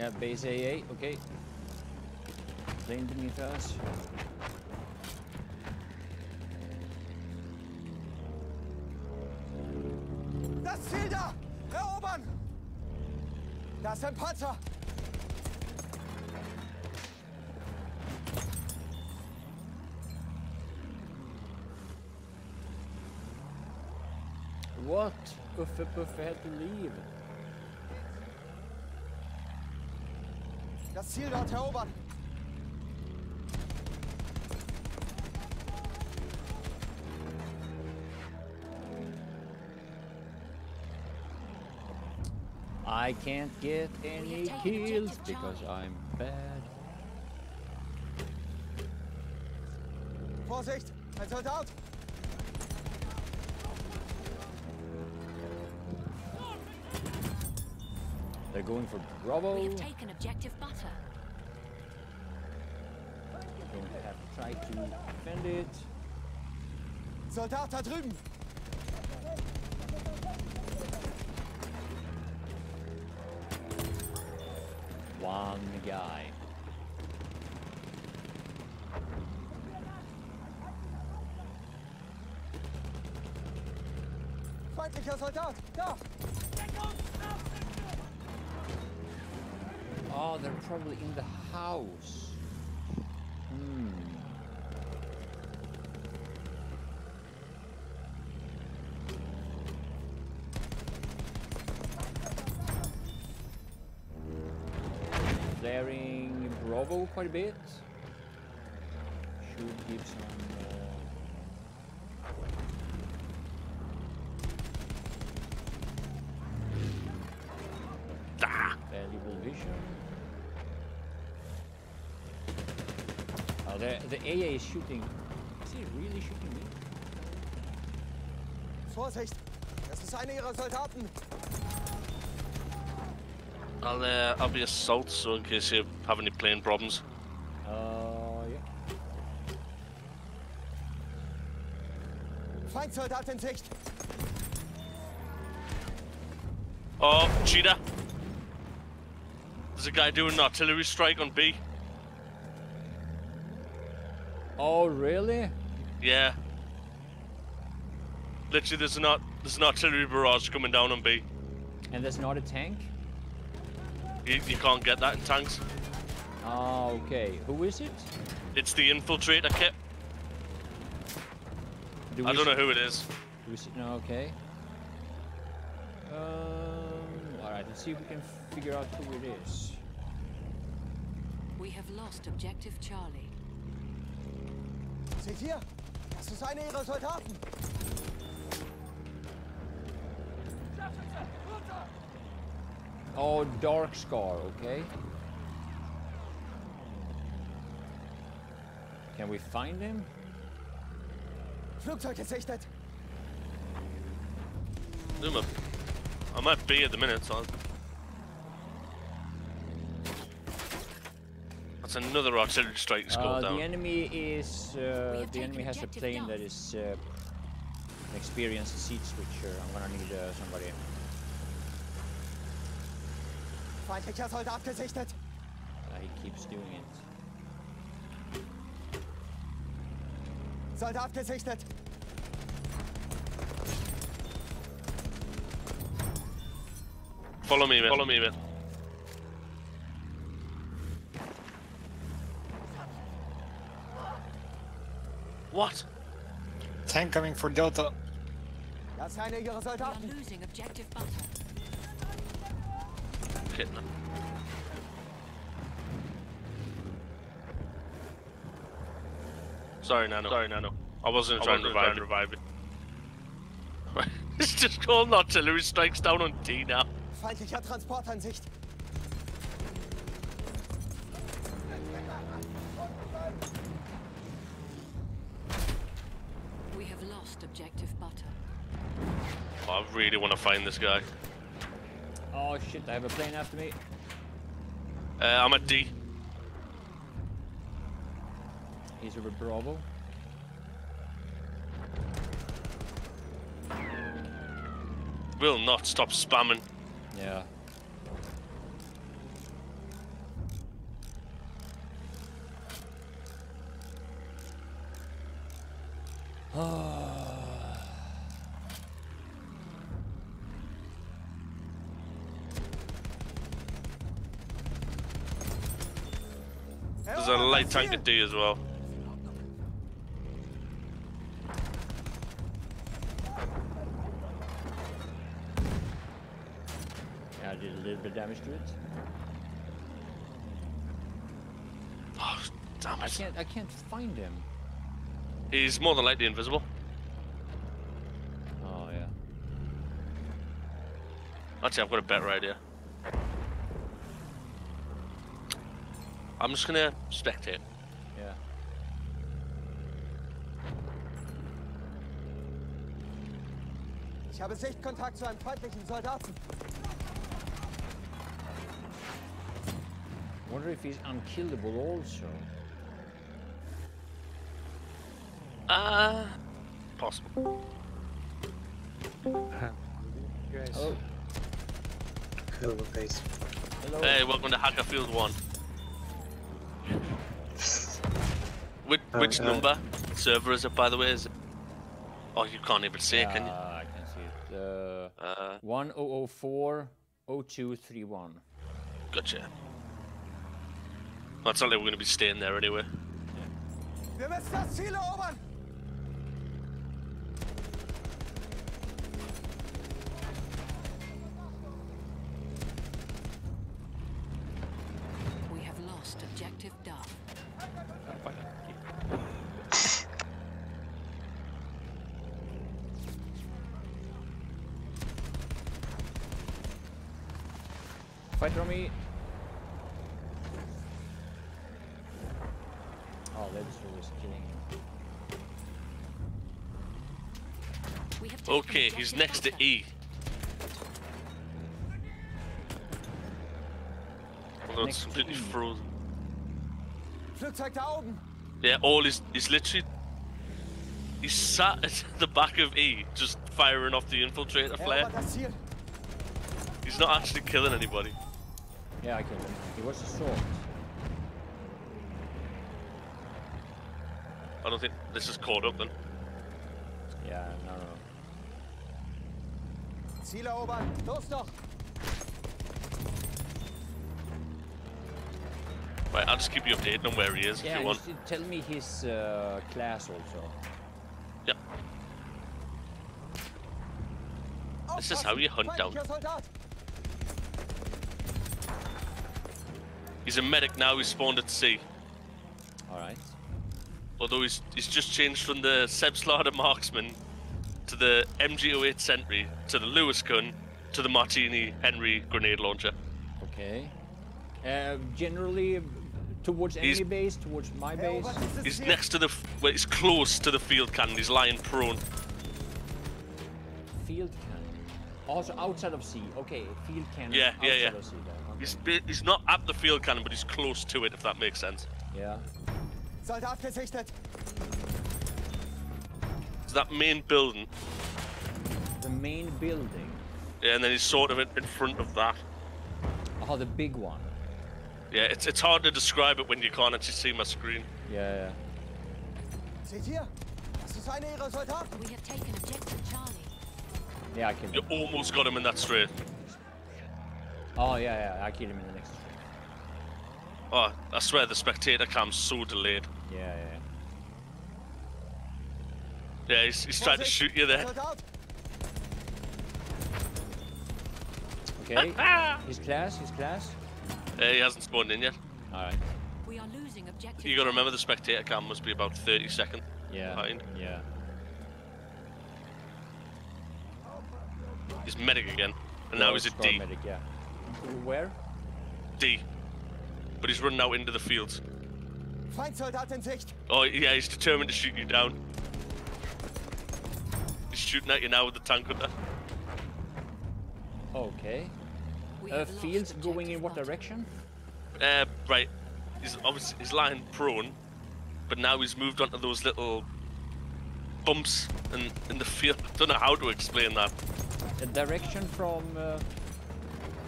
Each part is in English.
Yeah, base A8, okay. Plane beneath us. Das Ziel da! Erobern! Da ist ein Panzer! What? Uffe Puffe had to leave. Das Ziel dort erobern! I can't get any kills because I'm bad. Vorsicht! Ein Soldat! They're going for Bravo. We have taken objective butter. We're going to have to try to defend it. Soldat da drüben! One guy. Feindlicher Soldat! Da! Oh, they're probably in the house. Hmm. Flaring Bravo quite a bit. Should give some uh, valuable vision. The, the AA is shooting. Is he really shooting me? Vorsicht! Das ist einer ihrer Soldaten! I'll uh, I'll be assault so in case you have any plane problems. Uh, yeah. Feindsoldat in Sicht! Oh, cheetah! There's a guy doing an artillery strike on B. Oh, really? Yeah. Literally, there's an there's an artillery barrage coming down on B. And there's not a tank? You, you can't get that in tanks. Oh, okay. Who is it? It's the infiltrator kit. Do I don't know who it is. Do we see? No, okay. Um, alright, let's see if we can figure out who it is. We have lost objective Charlie. Seht ihr? Das ist einer ihrer Soldaten! Oh, Dark Scar, okay. Can we find him? Flugzeug gesichtet! I'm a- I'm at B at the minute, so. I'll- That's another artillery strike that's Uh, going the down. enemy is uh, the enemy has a plane that Duff. is uh, an experienced seat switcher. I'm gonna need uh, somebody. Feindlicher Soldat gesichtet! Uh, he keeps doing it. Soldat gesichtet! Follow me, man. Follow me, man. What? Tank coming for Delta. Das ist einer ihrer We are Soldaten! losing objective butter. Okay, no. Sorry, Nano. Sorry, Nano. I wasn't I trying wasn't to trying revive, to it. it's just called artillery strikes down on D now. Feindlicher Transporter lost objective butter. Oh, I really want to find this guy. Oh shit, they have a plane after me. Uh, I'm a D. He's a Bravo. Will not stop spamming. Yeah. Oh. There's a light tank at D as well. Yeah, I did a little bit of damage to it. Oh, damn I it. can't I can't find him. He's more than likely invisible. Oh yeah. Actually, I've got a better idea. I'm just gonna spectate. Yeah. Ich habe Sichtkontakt zu einem feindlichen Soldaten. Wonder if he's unkillable also. Uh, possible. Guys. Oh, Hello, guys. hello. Hey, welcome to Hackerfield 1. Which, which uh, number server is it, by the way? Is it... Oh, you can't even see it, can you? I can see it. Uh, Uh, 1004 0231. gotcha. Well, it's not like we're going to be staying there anyway. Wir Fight on me. Oh, Leather was killing him. We have taken Okay, he's next to Butter. E. Although it's completely E. frozen. Flugzeug da oben. Yeah, all is he's literally he's sat at the back of E, just firing off the infiltrator flare. Erobert das Ziel. He's not actually killing anybody. Yeah, I killed him. He was assault. I don't think this is caught up then. Yeah, no, no. Ziel erobern. Los doch. Right, I'll just keep you updated on where he is Yeah, if you you want. should tell me his uh, class also. Yeah. This is how you hunt down. Feindlicher Soldat. He's a medic now, he's spawned at C. Alright. Although he's he's just changed from the Selbstlader marksman to the MG08 Sentry to the Lewis gun to the Martini Henry grenade launcher. Okay. Uh, generally, towards enemy base, towards my base. Erobert He's Ziel. next to the well, he's close to the field cannon. He's lying prone. Field cannon. Also outside of C. Okay, field cannon. Yeah, yeah, outside yeah. Of C then. Okay. He's ba- he's not at the field cannon, but he's close to it. If that makes sense. Yeah. Soldat gesichtet. So that main building, The main building. yeah, and then he's sort of in, in front of that. Oh, the big one. Yeah, it's it's hard to describe it when you can't actually see my screen. Yeah, yeah. Seht ihr? Das ist einer ihrer Soldaten. We have taken objective Charlie. Yeah, I killed You almost got him in that straight. Oh, yeah, yeah. I killed him in the next stream. Oh, I swear the spectator cam's so delayed. Yeah, yeah. Yeah, he's, he's trying to shoot you there. Okay. his class, his class. Uh, he hasn't spawned in yet. Alright. We are losing objective. You gotta remember the spectator cam must be about 30 seconds. Yeah. Behind. Yeah. He's medic again. And now he's a D. Medic, yeah. Where? D. But he's running out into the fields. Feindsoldat in Sicht. Oh, yeah, he's determined to shoot you down. He's shooting at you now with the tank hunter. Okay. Uh, fields going in what direction? Uh, right. He's obviously he's lying prone, but now he's moved onto those little bumps in, in the field. Don't know how to explain that. The direction from uh,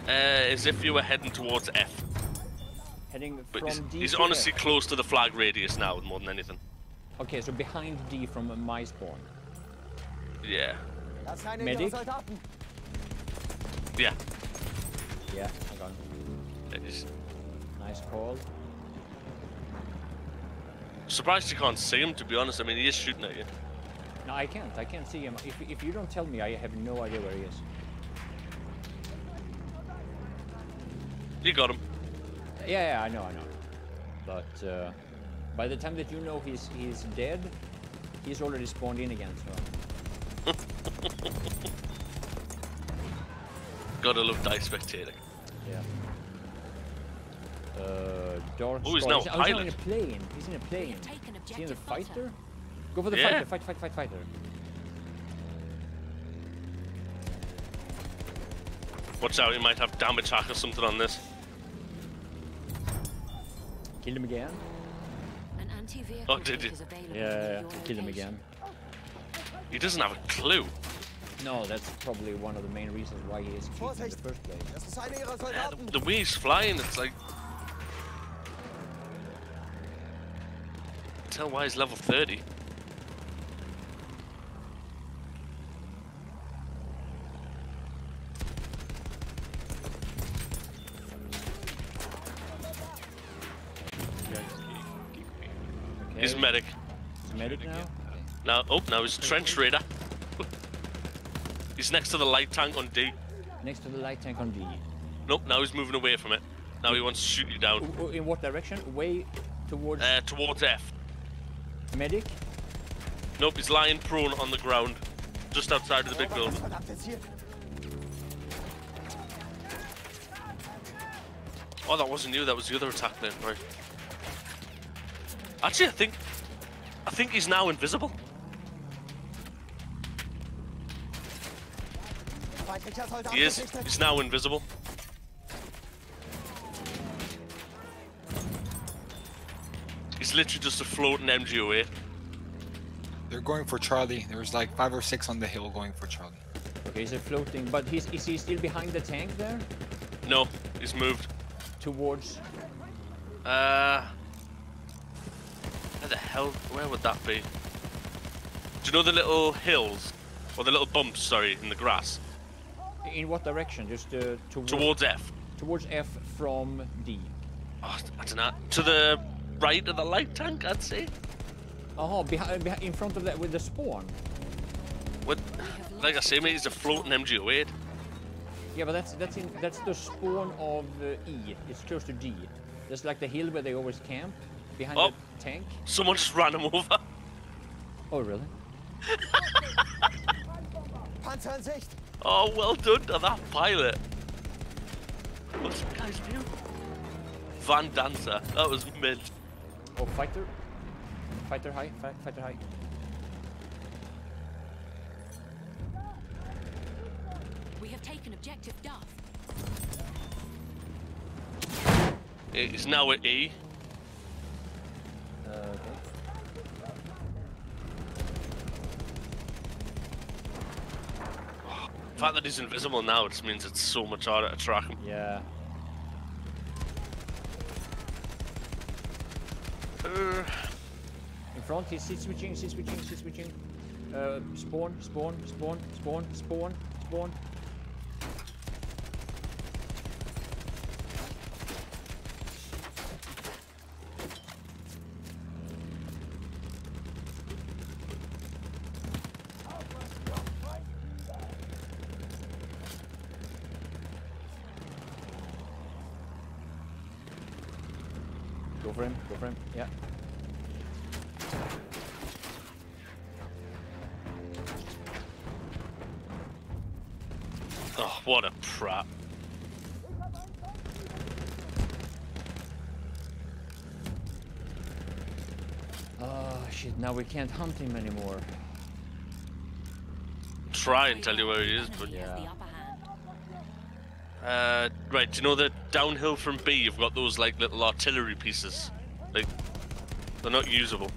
Uh, as if you were heading towards F. heading But from he's, D he's honestly F. close to the flag radius now more than anything. Okay, so behind D from uh, my spawn. Yeah. Das ist eine Medic? Yeah. Yeah, I got him. It is. Nice call. Surprised you can't see him, to be honest. I mean, he is shooting at you. No, I can't. I can't see him. If, if you don't tell me, I have no idea where he is. You got him. Yeah, yeah, I know, I know. But uh, by the time that you know he's he's dead, he's already spawned in again. So Gotta love DICE spectating. yeah. Uh, Dark Oh, he's Star- now he's, a oh, he's in a plane. He's in a plane. taken Is he in a fighter? butter. Fighter? Go for the Yeah. fighter. Fight, fight, fight, fighter. Watch out, he might have damage hack or something on this. Kill him again. An anti-vehicle Oh, did kit you? Yeah, yeah, yeah. your Kill him again. He doesn't have a clue. No, that's probably one of the main reasons why he is cheating in the Vorsicht! first place. Das ist eine ihrer Yeah, the, the way he's flying, it's like. Tell why he's level 30. He's Okay. medic. He's medic now. Oh, now he's trench raider. he's next to the light tank on D. Next to the light tank on D. Nope, now he's moving away from it. Now he wants to shoot you down. In what direction? Way towards Uh, towards F. medic. Nope, he's lying prone on the ground, just outside of the big building. Oh, that wasn't you. That was the other attack then, right? Actually, I think, I think he's now invisible. Feindlicher Soldat He is. He's now invisible. He's literally just a floating MG08. They're going for Charlie. There's like five or six on the hill going for Charlie. Okay, he's floating, but he's is he still behind the tank there? No, he's moved. Towards Uh, where the hell? Where would that be? Do you know the little hills, or the little bumps? Sorry, in the grass in what direction? Just uh, towards towards F. towards F from D. Oh, I don't know. To the right of the light tank, I'd say. Oh, behind, behind in front of that with the spawn. What? Like I say, mate, it's a floating MG08. Yeah, but that's that's in that's the spawn of uh, E. It's close to D. That's like the hill where they always camp behind Oh. the tank. Someone just ran him over. Oh, really? Panzer in Sicht. Oh, well done to that pilot. What's the guy's name? Van Dancer. That was mint. Oh, fighter. Fighter high. Fi- fighter high. We have taken objective Duff. He's now at E. Uh, okay. The fact that he's invisible now just means it's so much harder to track him. Yeah. Uh, In front, he's switching, he's switching, he's switching. Uh, spawn, spawn, spawn, spawn, spawn, spawn. Go for him, go for him, yeah. oh, what a prat. Oh shit, now we can't hunt him anymore. Try and tell you where he is, but Enemy has the Yeah. uh, right. Do you know that downhill from B, you've got those like little artillery pieces. Like they're not usable.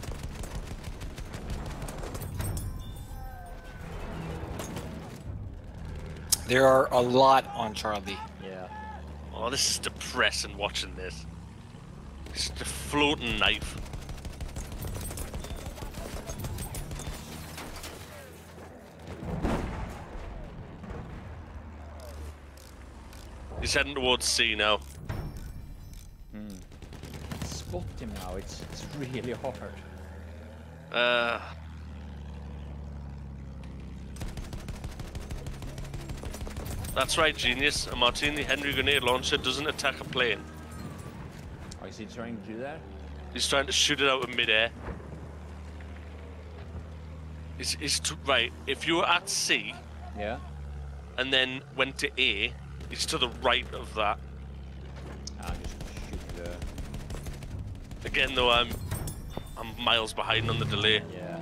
There are a lot on Charlie. Yeah. Oh, this is depressing watching this. It's a floating knife. He's heading towards C now. Spot him now. It's it's really hard. Uh, that's right, genius. A Martini Henry grenade launcher doesn't attack a plane. Oh, is he trying to do that? He's trying to shoot it out of midair. He's t- right. If you were at C Yeah. and then went to A, he's to the right of that. I'm just gonna shoot the. Again, though, I'm I'm miles behind on the delay. Yeah.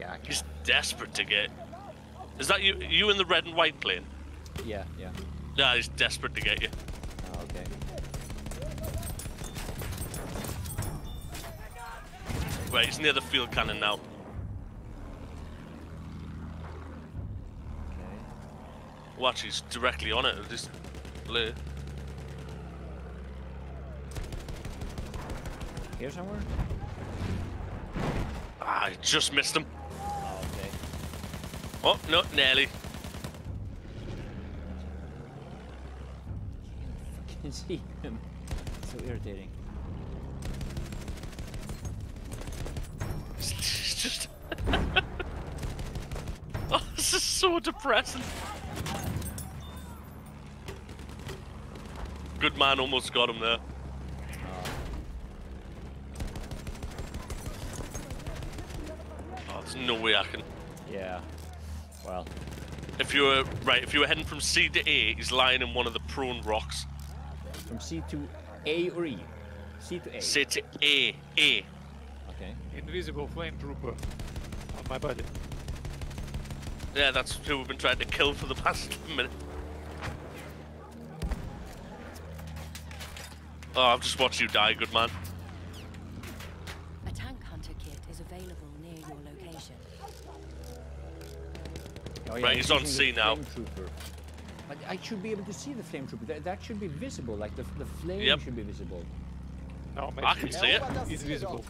Yeah. I. He's desperate to get. Is that you? You in the red and white plane? Yeah. Yeah. Yeah, he's desperate to get you. Oh, okay. Right, he's near the field cannon now. Watch, he's directly on it. Just lay. Here somewhere? Ah, I just missed him. Oh, okay. Oh no, nearly. can see him. So irritating. It's just. oh, this is so depressing. Good man almost got him there. Oh, there's no way I can. Yeah. Well, If you were right, if you were heading from C to A, he's lying in one of the prone rocks. from C to A or E? C to A. C to A, A. Okay. Invisible flame trooper on oh, my body. Yeah, that's who we've been trying to kill for the past minute. Oh, I've just watched you die, good man. A tank hunter kit is available near your location. Oh, yeah, Right, he's he's on using C now. Trooper. But I should be able to see the flame trooper. That, that should be visible. Like the the flame Yep. should be visible. No, maybe I can see it. Erobert das It's visible.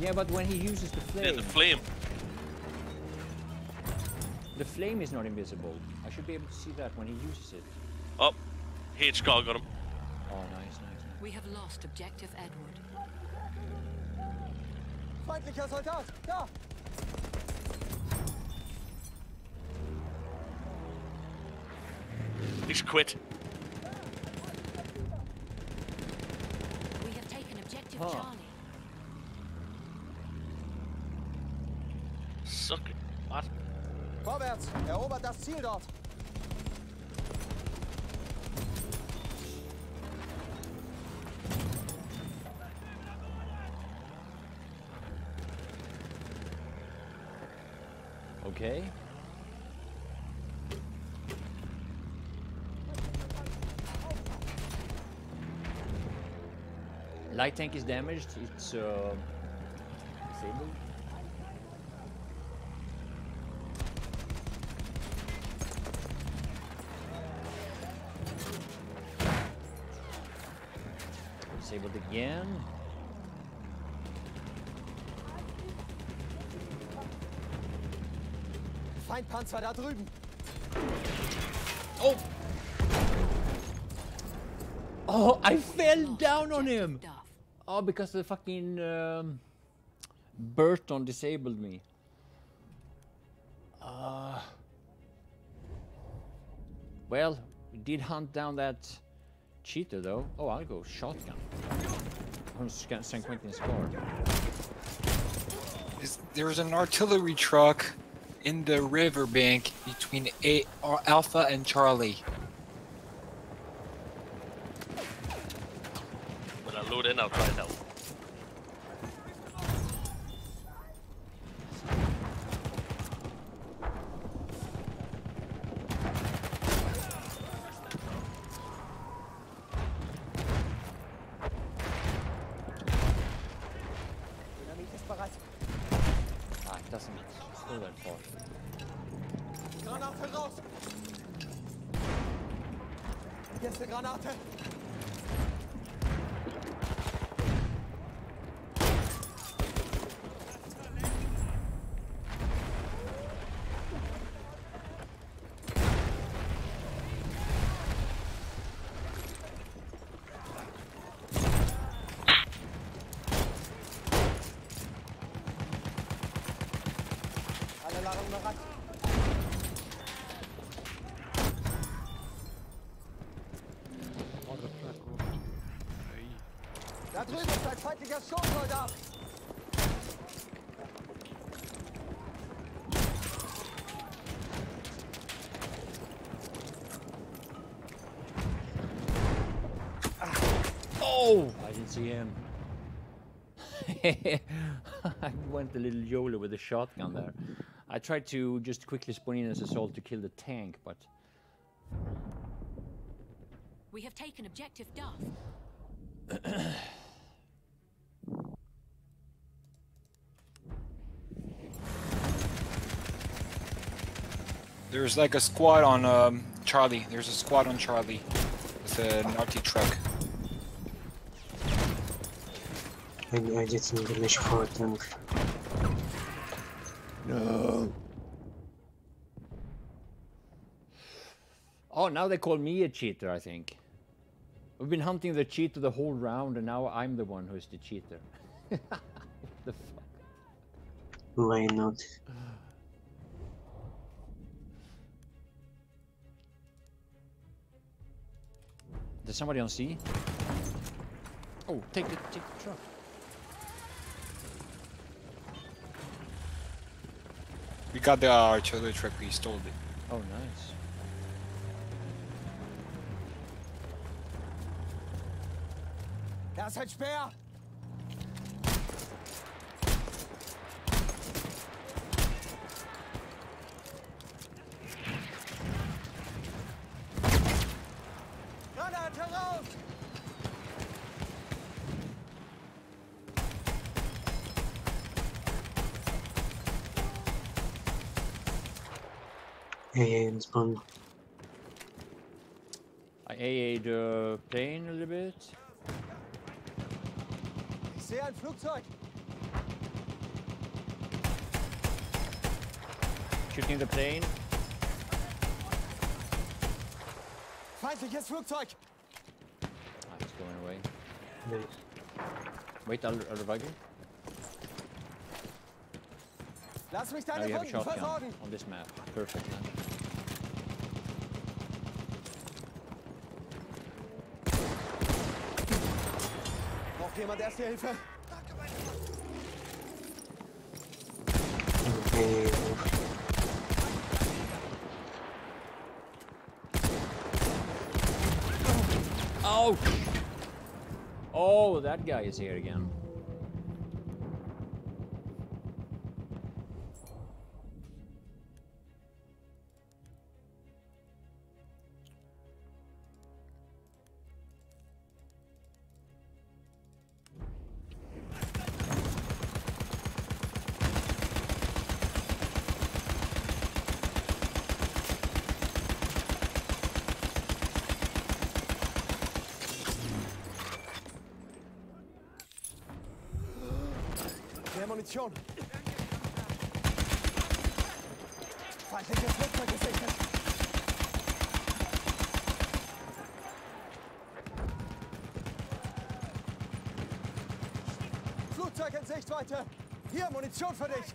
Yeah, but when he uses the flame, Yeah, the flame. the flame is not invisible. I should be able to see that when he uses it. Oh, H-Car got him. Oh, nice, nice, nice. We have lost objective Edward. Feindlicher Soldat! Da! He's quit. We have taken objective Huh. Charlie. Suck it. What? Vorwärts! Erobert das Ziel dort! Okay. Light tank is damaged. It's uh, disabled again. Feindpanzer da drüben! Oh, I fell down on him. Oh, because the fucking um, Burton disabled me. Uh, well, we did hunt down that cheater though. Oh, I'll go shotgun. From Sc- St. Quentin Scar. Is- There's an artillery truck in the riverbank between A, Alpha and Charlie. When I load in, I'll try and help. Dynamit ist bereit. Ah, it doesn't go that far. Granate raus! Erste Granate! Ladung bereit. Mother truck over to AE. Da drüben ist ein feindlicher Sturmsoldat. Oh! I didn't see him. I went a little YOLO with the shotgun there. I tried to just quickly spawn in as a assault to kill the tank, but We have taken objective Duff. There's like a squad on um, Charlie. There's a squad on Charlie with an RT truck. Maybe I did some damage for them. No. Oh, now they call me a cheater, I think. We've been hunting the cheater the whole round, and now I'm the one who's the cheater. what the fuck? Why not? There's somebody on C. Oh, take the take the truck. We got the uh, artillery truck. We stole it. Oh, nice. Da ist AA in spawn. I AA the plane a little bit. Ich sehe ein Flugzeug. Shooting the plane. Feindliches Flugzeug. Ah, it's going away. Nice. Wait, I'll, I'll revive you. Lass mich deine have a Wunden versorgen. on this map. Perfect, man. Braucht jemand erste Hilfe? Oh! Oh, that guy is here again. Munition. Feindliches Flugzeug gesichtet. Flugzeug in Sichtweite. Hier, Munition für dich.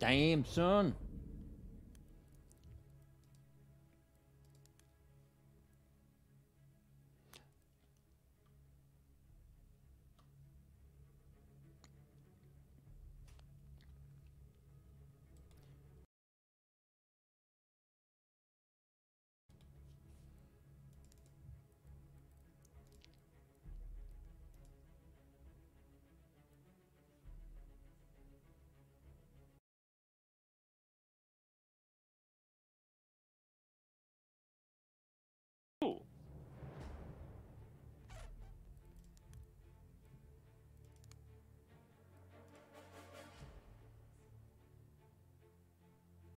Damn, son.